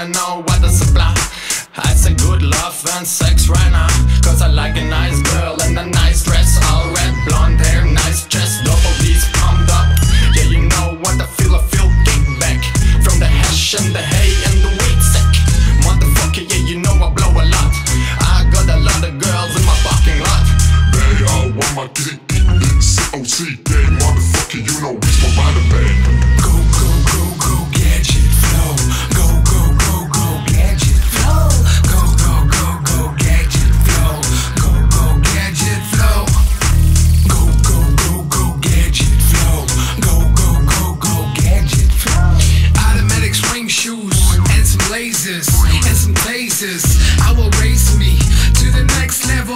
wanna know what the supply. I say good love and sex right now Cause I like a nice girl and a nice dress. All red, blonde hair, nice chest Double D's pumped up. Yeah, you know what I feel, I feel kickback From the hash and the hay and the weed sack. Motherfucker, yeah, you know I blow a lot. I got a lot of girls in my fucking lot. They all want my dick, dick, dick, C-O-C They motherfucker, you know we. blazers and some tasers. I will raise me to the next level.